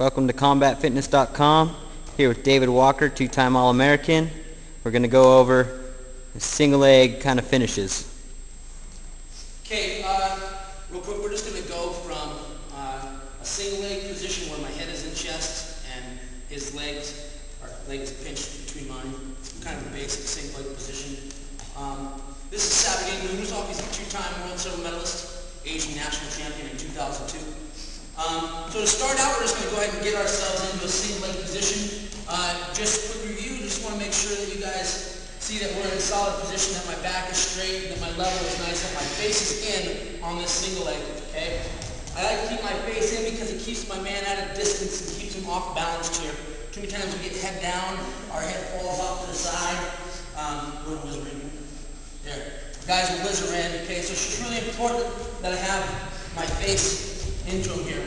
Welcome to CombatFitness.com. Here with David Walker, two-time All-American. We're going to go over single leg kind of finishes. Okay, uh, real quick, we're just going to go from uh, a single leg position where my head is in chest and his legs are legs pinched between mine. Some kind of a basic single leg position. Um, this is Sabagadin Nurmazov. He's a two-time world silver medalist, Asian national champion in 2002. Um, so to start out, we're just going to go ahead and get ourselves into a single leg position. Uh, just quick review, just want to make sure that you guys see that we're in a solid position, that my back is straight, that my level is nice, that my face is in on this single leg, okay? I like to keep my face in because it keeps my man at a distance and keeps him off balance here. Too many times we get head down, our head falls off to the side. Um, we're whizzering. There. Guys whizzer in, okay? So it's just really important that I have my face into here.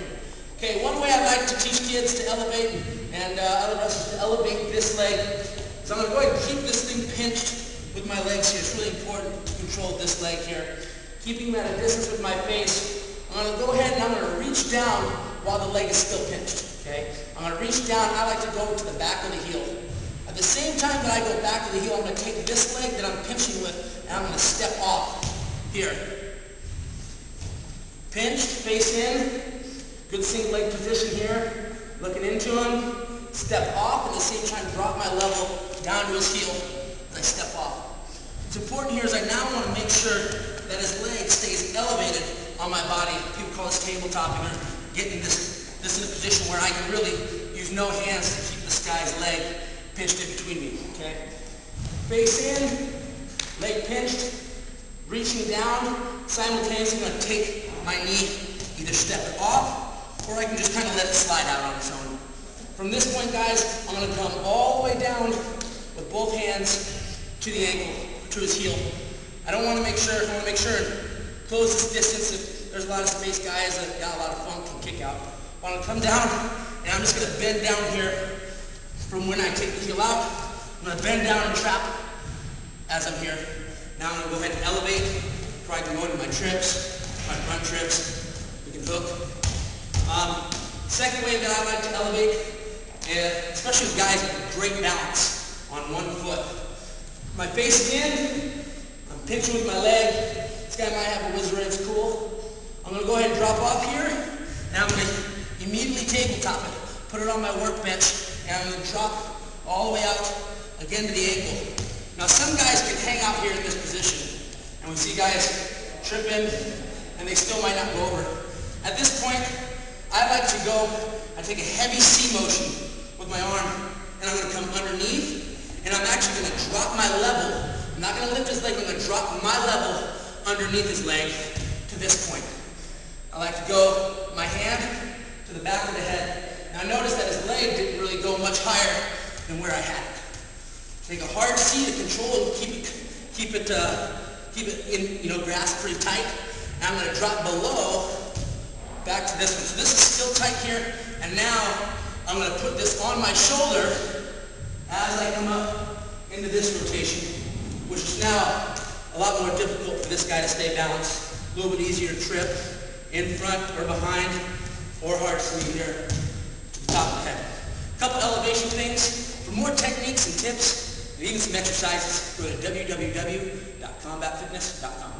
Okay, one way I like to teach kids to elevate and uh, other wrestlers to elevate this leg is I'm going to go ahead and keep this thing pinched with my legs here. It's really important to control this leg here. Keeping them at a distance with my face, I'm going to go ahead and I'm going to reach down while the leg is still pinched. Okay, I'm going to reach down. I like to go to the back of the heel. At the same time that I go back to the heel, I'm going to take this leg that I'm pinching with and I'm going to step off here. Pinch, face in, good single leg position here, looking into him, step off, at the same time drop my level down to his heel as I step off. What's important here is I now want to make sure that his leg stays elevated on my body. People call this tabletopping or getting this, this in a position where I can really use no hands to keep this guy's leg pinched in between me, okay? Face in, leg pinched, reaching down, simultaneously going to take my knee, either step off, or I can just kind of let it slide out on its own. From this point, guys, I'm going to come all the way down with both hands to the ankle, to his heel. I don't want to make sure, I want to make sure and close this distance if there's a lot of space guys that got a lot of funk can kick out. I want to come down, and I'm just going to bend down here from when I take the heel out. I'm going to bend down and trap as I'm here. Now I'm going to go ahead and elevate, to go into my trips, my front trips. We can hook. Um, second way that I like to elevate, uh, especially with guys with great balance on one foot. My face again, I'm pinching with my leg. This guy might have a whizzer, it's cool. I'm going to go ahead and drop off here, and I'm going to immediately tabletop it. Put it on my workbench, and I'm going to drop all the way out again to the ankle. Now some guys can hang out here in this position, and we see guys tripping, and they still might not go over. At this point, I like to go, I take a heavy C motion with my arm, and I'm going to come underneath, and I'm actually going to drop my level. I'm not going to lift his leg, I'm going to drop my level underneath his leg to this point. I like to go my hand to the back of the head. Now notice that his leg didn't really go much higher than where I had it. Take a hard C to control and keep it, keep it, uh, keep it in, you know, grasp pretty tight. I'm going to drop below back to this one. So this is still tight here. And now I'm going to put this on my shoulder as I come up into this rotation, which is now a lot more difficult for this guy to stay balanced. A little bit easier trip in front or behind or hard sleeve here to the top of the head. A couple elevation things. For more techniques and tips, and even some exercises, go to www.combatfitness.com.